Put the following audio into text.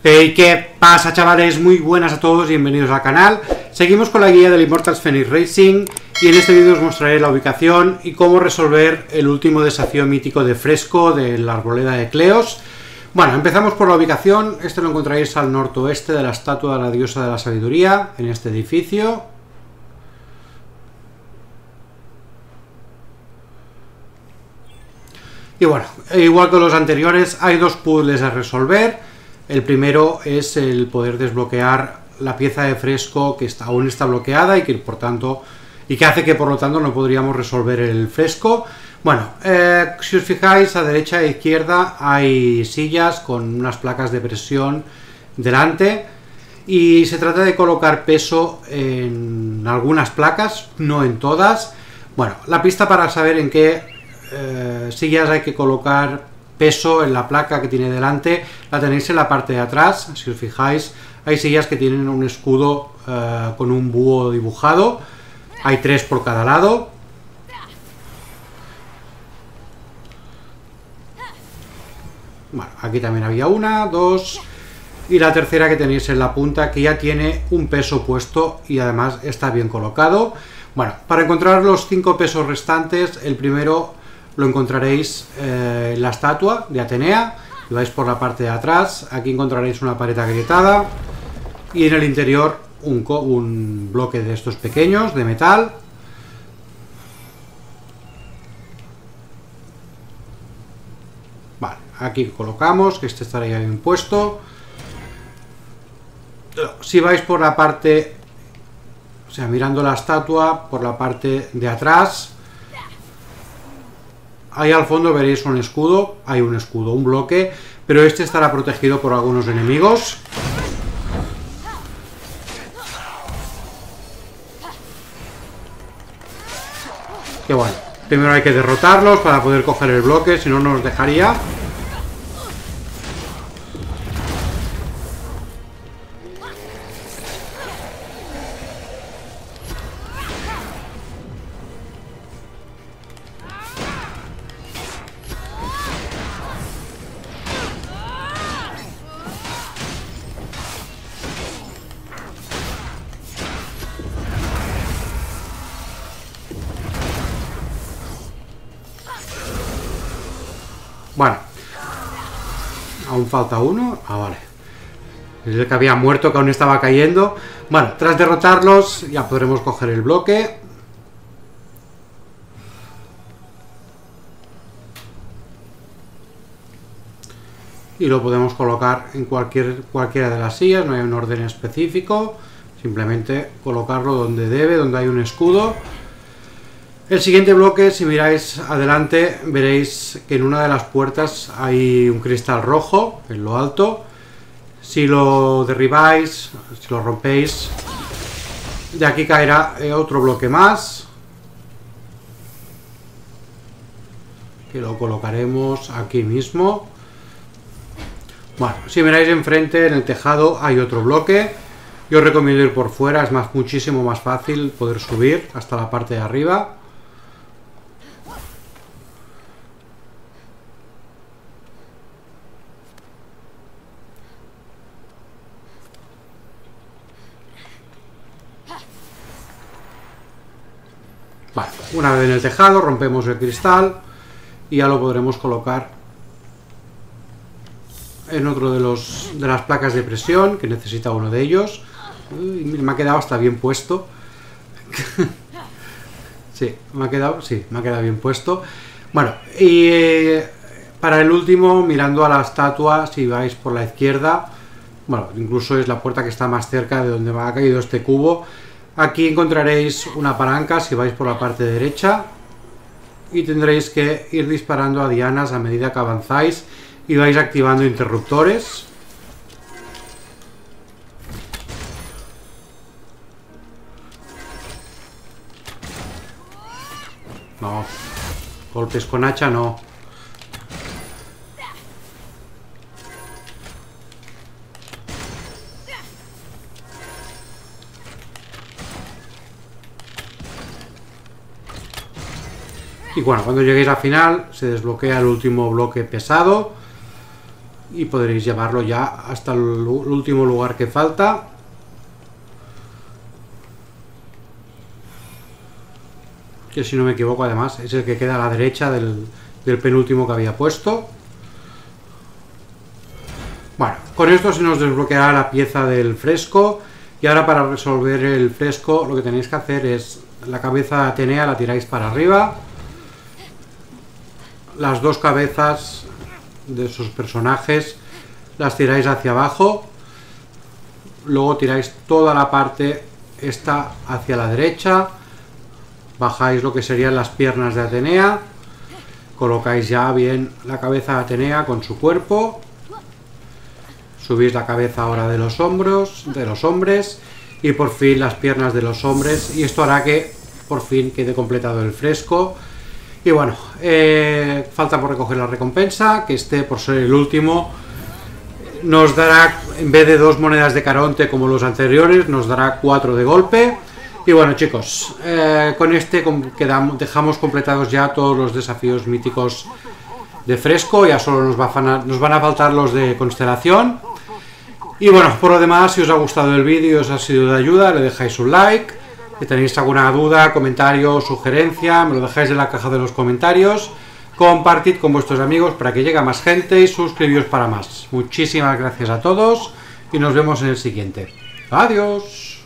Hey, ¿qué pasa chavales? Muy buenas a todos bienvenidos al canal. Seguimos con la guía del Immortals Phoenix Racing y en este vídeo os mostraré la ubicación y cómo resolver el último desafío mítico de Fresco de la Arboleda de Cleos. Bueno, empezamos por la ubicación. Este lo encontraréis al nortoeste de la estatua de la diosa de la sabiduría, en este edificio. Y bueno, igual que los anteriores, hay dos puzzles a resolver. El primero es el poder desbloquear la pieza de fresco que está, aún está bloqueada y que por tanto y que hace que por lo tanto no podríamos resolver el fresco. Bueno, eh, si os fijáis a derecha e izquierda hay sillas con unas placas de presión delante y se trata de colocar peso en algunas placas, no en todas. Bueno, la pista para saber en qué eh, sillas hay que colocar peso en la placa que tiene delante, la tenéis en la parte de atrás, si os fijáis, hay sillas que tienen un escudo eh, con un búho dibujado, hay tres por cada lado. Bueno, aquí también había una, dos, y la tercera que tenéis en la punta que ya tiene un peso puesto y además está bien colocado. Bueno, para encontrar los cinco pesos restantes, el primero lo encontraréis eh, la estatua de Atenea. Y vais por la parte de atrás. Aquí encontraréis una pared agrietada. Y en el interior un, un bloque de estos pequeños de metal. Vale, aquí colocamos, que este estaría bien puesto. Si vais por la parte, o sea, mirando la estatua, por la parte de atrás, Ahí al fondo veréis un escudo, hay un escudo, un bloque, pero este estará protegido por algunos enemigos. Que bueno, primero hay que derrotarlos para poder coger el bloque, si no nos dejaría. Bueno. Aún falta uno. Ah, vale. Es el que había muerto, que aún estaba cayendo. Bueno, tras derrotarlos ya podremos coger el bloque. Y lo podemos colocar en cualquier, cualquiera de las sillas, no hay un orden específico. Simplemente colocarlo donde debe, donde hay un escudo. El siguiente bloque, si miráis adelante, veréis que en una de las puertas hay un cristal rojo en lo alto. Si lo derribáis, si lo rompéis, de aquí caerá eh, otro bloque más. Que lo colocaremos aquí mismo. Bueno, si miráis enfrente, en el tejado, hay otro bloque. Yo os recomiendo ir por fuera, es más, muchísimo más fácil poder subir hasta la parte de arriba. Una vez en el tejado, rompemos el cristal y ya lo podremos colocar en otro de, los, de las placas de presión, que necesita uno de ellos. me ha quedado hasta bien puesto. sí, me ha quedado, sí, me ha quedado bien puesto. Bueno, y eh, para el último, mirando a la estatua, si vais por la izquierda, bueno, incluso es la puerta que está más cerca de donde ha caído este cubo, Aquí encontraréis una palanca si vais por la parte derecha y tendréis que ir disparando a dianas a medida que avanzáis y vais activando interruptores. No, golpes con hacha no. Y bueno, cuando lleguéis al final se desbloquea el último bloque pesado. y podréis llevarlo ya hasta el último lugar que falta. Que si no me equivoco además es el que queda a la derecha del, penúltimo que había puesto. Bueno, con esto se nos desbloqueará la pieza del fresco. Y ahora para resolver el fresco lo que tenéis que hacer es la cabeza de Atenea la tiráis para arriba las dos cabezas de sus personajes las tiráis hacia abajo luego tiráis toda la parte esta hacia la derecha bajáis lo que serían las piernas de Atenea colocáis ya bien la cabeza de Atenea con su cuerpo subís la cabeza ahora de los hombros de los hombres y por fin las piernas de los hombres y esto hará que por fin quede completado el fresco y bueno, eh, falta por recoger la recompensa, que este por ser el último nos dará, en vez de dos monedas de Caronte como los anteriores, nos dará cuatro de golpe. Y bueno chicos, eh, con este dejamos completados ya todos los desafíos míticos de fresco, ya solo nos, nos van a faltar los de constelación. Y bueno, por lo demás, si os ha gustado el vídeo y os ha sido de ayuda, le dejáis un like. Si tenéis alguna duda, comentario, sugerencia, me lo dejáis en la caja de los comentarios. Compartid con vuestros amigos para que llegue a más gente y suscribíos para más. Muchísimas gracias a todos y nos vemos en el siguiente. Adiós.